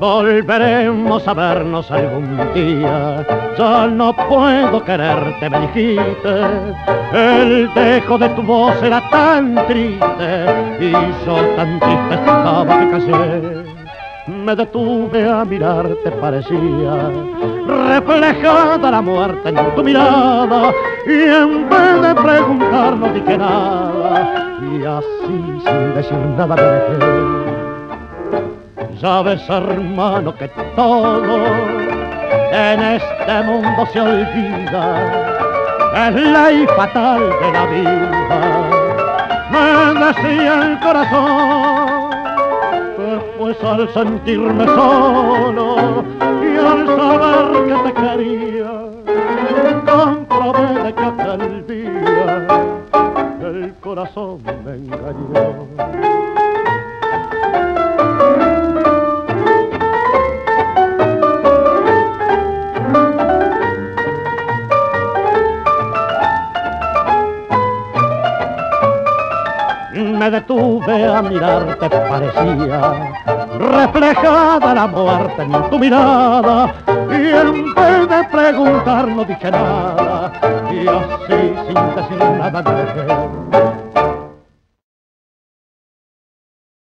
Volveremos a vernos algún día. Ya no puedo quererte, me dijiste. El dejo de tu voz era tan triste y yo tan triste estaba que callé. Me detuve a mirarte, parecía reflejada la muerte en tu mirada y en vez de preguntar no dije nada y así sin decir nada dejé. Sabes, hermano, que todo en este mundo se olvida. Es ley fatal de la vida. Me decía el corazón. Pues al sentirme solo y al saber que te quería, comprobé de que aquel día el corazón me engañó. Me detuve a mirarte, parecía reflejada la muerte en tu mirada. Y en vez de preguntar no dije nada, y así sin decir nada